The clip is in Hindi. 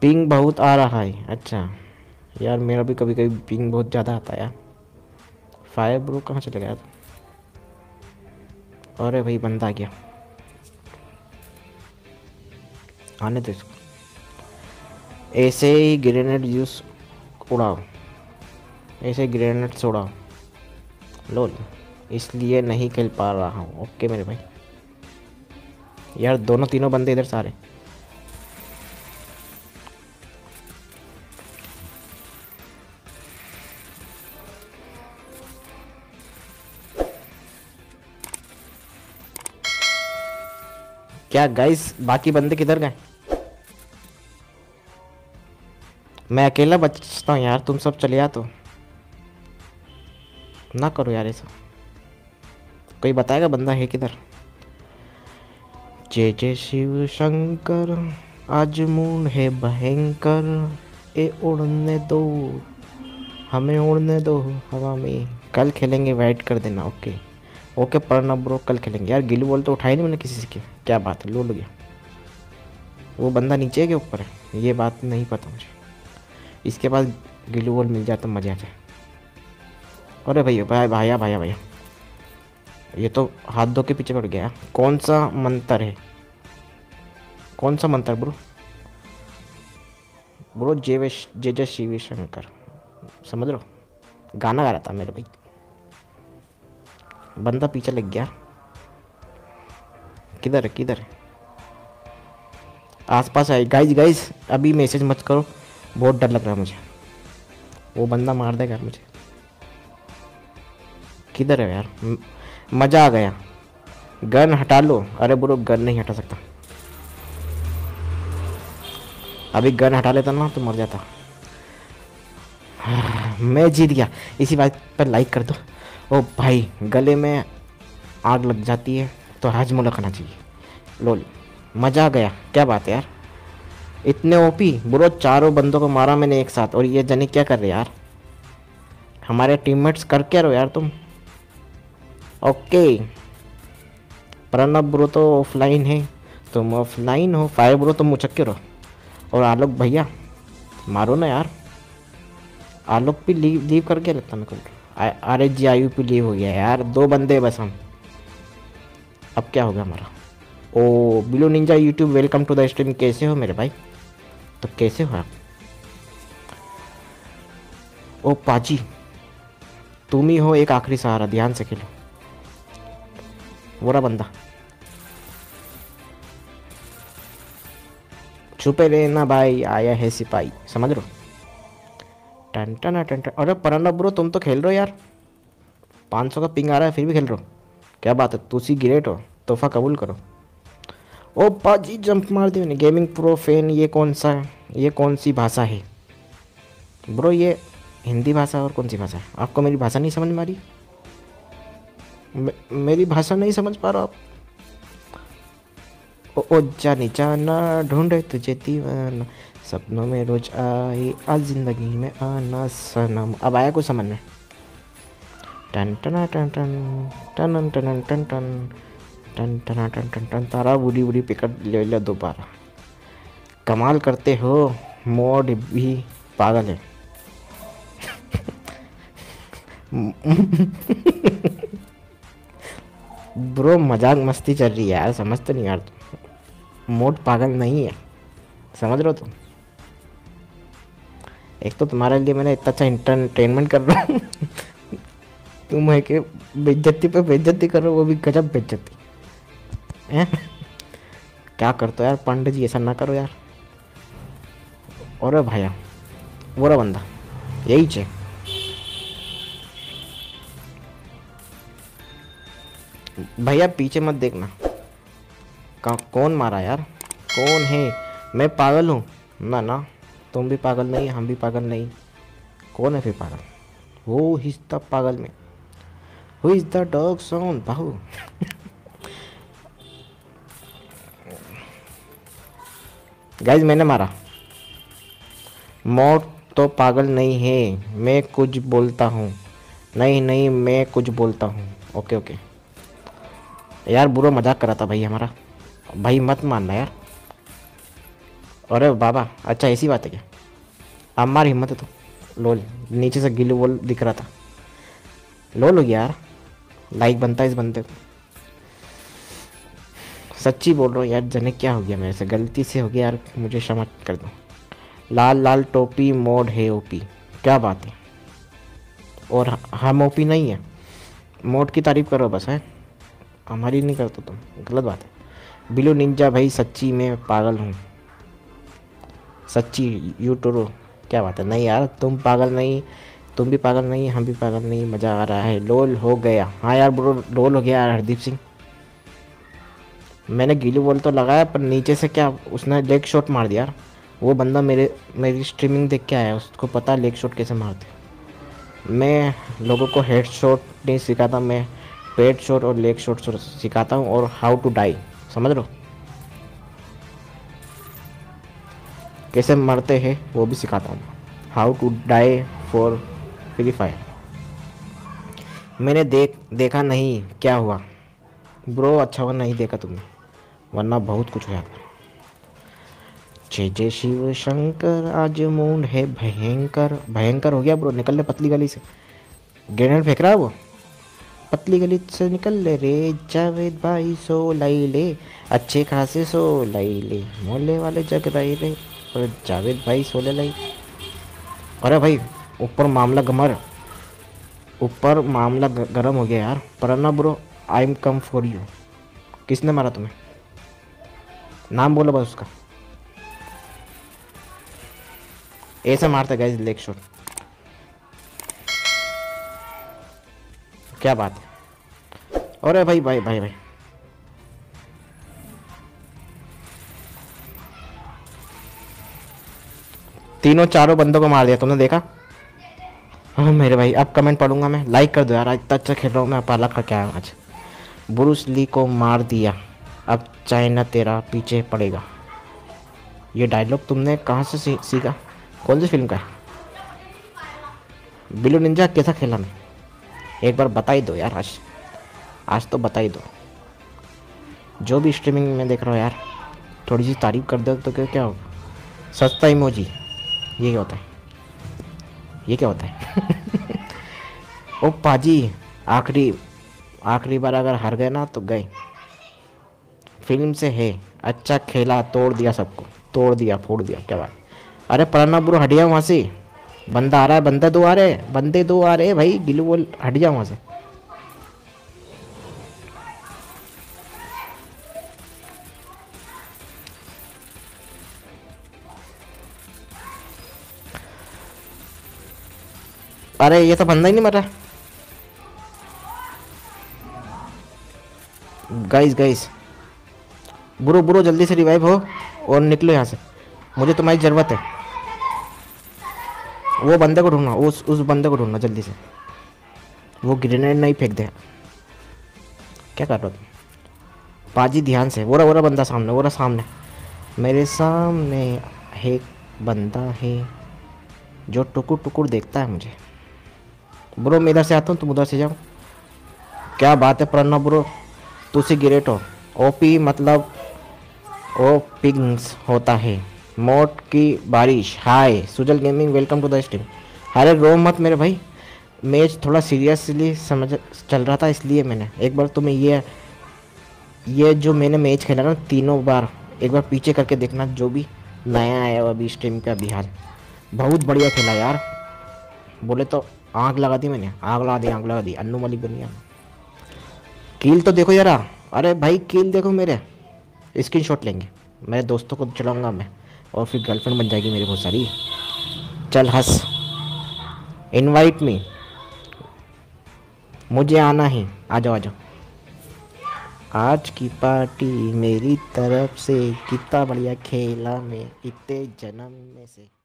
पिंग बहुत आ रहा है। अच्छा। यार, मेरा भी कभी कभी पिंग बहुत ज़्यादा आता है यार। फायर ब्रो कहाँ चले गया अरे भाई, बंदा आ गया। आने दो इसको। ऐसे ही ग्रेनेड यूज़ उड़ाओ। ऐसे ग्रेनेड उड़ाओ। लोल इसलिए नहीं खेल पा रहा हूँ। ओके मेरे भाई। यार, दोनों तीनों बंदे इधर सारे क्या गाइस बाकी बंदे किधर गए? मैं अकेला बचता हूँ यार, तुम सब चले आ तो। ना करो यार ऐसा। कोई बताएगा बंदा है किधर? जय जय शिव शंकर, आज मून है भयंकर ए उड़ने दो। हमें उड़ने दो हवा में। कल खेलेंगे वाइट कर देना ओके ओके पढ़ना ब्रो, कल खेलेंगे। यार गिल बॉल तो उठाई नहीं मैंने किसी से। क्या बात है लूट गया। वो बंदा नीचे के ऊपर? है ये बात नहीं पता मुझे। इसके बाद गिलू बॉल मिल जाए तो मज़ा आ जाए। अरे भैया, भाई भाया भाया भैया ये तो हाथ धो के पीछे पड़ गया। कौन सा मंत्र है? कौन सा मंत्र, ब्रो? ब्रो जय जय जय शिव शंकर समझ लो गाना गा रहा था मेरे भाई। बंदा पीछे लग गया। किधर है किधर है? आसपास आए गाइज़ गाइज़ अभी मैसेज मत करो। बहुत डर लग रहा है मुझे। वो बंदा मार देगा मुझे। किधर है यार? मज़ा आ गया। गन हटा लो। अरे बोलो गन नहीं हटा सकता। अभी गन हटा लेता ना तो मर जाता। मैं जीत गया। इसी बात पर लाइक कर दो। ओ भाई, गले में आग लग जाती है तो हाजमोला खाना चाहिए। लोल, मज़ा आ गया। क्या बात है यार। इतने ओपी बुरो चारों बंदों को मारा मैंने एक साथ। और ये जने क्या कर रहे यार? हमारे टीममेट्स कर क्या रहो यार तुम? ओके प्रणब ब्रो तो ऑफलाइन है। तुम ऑफलाइन हो, फायर ब्रो तुम मुचक्के रहो? और आलोक भैया, मारो ना यार। आलोक भी लीव लीव कर गया लगता मेरे को R H G I P leave हो गया यार। दो बंदे बस हम। अब क्या होगा हमारा? ओ, Billo ninja YouTube welcome to the stream कैसे हो मेरे भाई? तो कैसे हो आप? ओ, पाजी, तुम ही हो एक आखिरी सहारा। ध्यान से खेलो। बुरा बंदा। छुपे रहना भाई, आया है सिपाही। समझ लो टन टन टन टन। अरे परंडा ब्रो तुम तो खेल रहे हो यार। 500 का पिंग आ रहा है फिर भी खेल रहे हो। क्या बात है तुसी ग्रेट हो तोहफा कबूल करो। ओ पाजी जंप मार दी मैंने। गेमिंग प्रो फ़ैन ये कौन सा ये कौन सी भाषा है? ब्रो ये हिंदी भाषा और कौन सी भाषा है? आपको मेरी भाषा नहीं समझ में आ रही? मेरी भाषा नहीं समझ पा रहा आप? ओ, ओ जाने जाना ढूंढे तुझे दीवाना। सपनों में रोज आई आज ज़िंदगी में आना सनम अब आया कुछ समझ में टन टन टन टन टन टन टन टन टन टन टन टन टन तारा बुरी बुरी पिकट ले लिया दोबारा कमाल करते हो मोड भी पागल है ब्रो मज़ाक मस्ती चल रही है यार समझ तो नहीं यार मोड पागल नहीं है समझ रहे हो तुम एक तो तुम्हारे लिए मैंने इतना अच्छा इंटरटेनमेंट कर रहा हूँ। तुम है कि बेइज्जती पे बेइज्जती करो, वो भी गजब बेइज्जती। हैं? क्या करते हो यार, पंडित जी, ऐसा ना करो यार। और भैया, वो रहा बंदा, यही चे भैया, पीछे मत देखना। कौन मारा यार? कौन है? मैं पागल हूँ। ना ना। तुम भी पागल नहीं, हम भी पागल नहीं। कौन है फिर पागल? वो इज़ द पागल में। Who is the dog sound Bahu? Guys मैंने मारा। मौत तो पागल नहीं है, मैं कुछ बोलता हूँ। नहीं नहीं, मैं कुछ बोलता हूँ। ओके ओके यार, बुरा मज़ाक करा था भाई हमारा। भाई, मत मानना यार। अरे बाबा अच्छा ऐसी बात है क्या? अब मार हिम्मत है तो। लोल, नीचे से गिल्ली वोल दिख रहा था। लोल हो गया यार। लाइक बनता है, इस बंदे को सच्ची बोल रहा हूँ यार, जने क्या हो गया मेरे से? गलती से हो गया यार, मुझे क्षमा कर दो। लाल लाल टोपी, मोड है ओपी क्या बात है? और हम ओपी नहीं है। मोड की तारीफ़ करो बस, है? हमारी नहीं करते तुम। गलत बात है। बिलू निंजा भाई, सच्ची में पागल हूँ। सच्ची यू यूट्यूब क्या बात है? नहीं यार, तुम पागल नहीं, तुम भी पागल नहीं, हम भी पागल नहीं, मज़ा आ रहा है। लोल हो गया। हाँ यार ब्रो लोल हो गया यार, हरदीप सिंह। मैंने गिली बॉल तो लगाया, पर नीचे से क्या, उसने लेग शॉट मार दिया यार। वो बंदा मेरे, मेरी स्ट्रीमिंग देख के आया, उसको पता लेग शॉट कैसे मारते मैं लोगों को हेड शॉट नहीं सिखाता, मैं पेड शॉट और लेग शॉट सिखाता हूँ और हाउ टू डाई समझ लो कैसे मरते हैं, वो भी सिखाता हूँ। How to die for Free Fire मैंने देख, देखा नहीं क्या हुआ। ब्रो अच्छा हुआ नहीं देखा तुमने। वरना बहुत कुछ हो जाता। जय जय शिव शंकर, आज मूड है भयंकर। भयंकर हो गया ब्रो निकल ले पतली गली से। ग्रेनेड फेंक रहा है वो? पतली गली से निकल ले रे जावेद भाई सो लाई ले। अच्छे खासे सो लाई ले। मोहल्ले वाले जग रही ले और जावेद भाई सोले लाई अरे भाई ऊपर मामला गमर ऊपर मामला गर्म हो गया यार पर ना bro I am come for you किसने मारा तुम्हें नाम बोलो बस उसका ऐसा मारते गए लेग शॉट क्या बात है अरे भाई भाई भाई भाई भाई तीनों चारों बंदों को मार दिया, तुमने देखा? हाँ मेरे भाई, अब कमेंट पढ़ूँगा मैं। लाइक कर दो यार, आज इतना अच्छा खेल रहा हूँ मैं पाला का क्या आज? ब्रूस ली को मार दिया। अब चाइना तेरा पीछे पड़ेगा। ये डायलॉग तुमने कहाँ से सीखा? कौन सी फ़िल्म का है? बिलू निंजा कैसा खेला मैं? एक बार बता ही दो यार, आज। आज तो बता ही दो। जो भी स्ट्रीमिंग में देख रहा हो यार, थोड़ी सी तारीफ़ कर दो तो क्या क्या होगा? सस्ता इमोजी ये क्या होता है? ये क्या होता है? ओ पाजी, आखिरी आखिरी बार अगर हार गए ना तो गए। फ़िल्म से है। अच्छा खेला, तोड़ दिया सबको। तोड़ दिया, फोड़ दिया, क्या बात। अरे पराना बुरो हटिया वहाँ से। बंदा आ रहा है, बंदे दो आ रहे बंदे दो आ रहे भाई गिलू बोल हटिया वहाँ से। अरे, ये तो बंदा ही नहीं मर। गाइस गाइस बुरो बुरो, जल्दी से रिवाइव हो और निकलो यहाँ से। मुझे तुम्हारी ज़रूरत है। वो बंदे को ढूंढना, उस उस बंदे को ढूंढना जल्दी से। वो ग्रेनेड नहीं फेंक दे। क्या कर रहा तुम? पाजी ध्यान से। वो रहा वो रहा बंदा सामने, वो रहा सामने। मेरे सामने एक बंदा है जो टुकुर टुकुर देखता है मुझे। ब्रो, मैं इधर से आता हूँ, तुम उधर से जाओ। क्या बात है प्रणा ब्रो? तुसी गिरेट हो। ओपी मतलब ओ पिंग्स होता है। मोट की बारिश। Hi Sujal gaming welcome to the stream अरे, रो मत मेरे भाई। मैच थोड़ा सीरियसली समझ चल रहा था, इसलिए मैंने। एक बार तुम्हें ये ये जो मैंने मैच खेला ना, तीनों बार एक बार पीछे करके देखना, जो भी नया आया अभी स्ट्रीम का बिहार बहुत बढ़िया खेला यार। बोले तो आग लगा दी मैंने आग लगा दी आग लगा दी। अन्नू मलिक बनिया कील तो देखो यार अरे भाई, कील देखो मेरे। स्क्रीन शॉट लेंगे। मेरे दोस्तों को चलाऊँगा मैं। और फिर गर्लफ्रेंड बन जाएगी मेरी बहुत सारी। चल हंस। इनवाइट मी मुझे आना ही। आ जाओ आ जाओ। आज की पार्टी मेरी तरफ़ से कितना बढ़िया खेला मैं, इतने जन्म में से।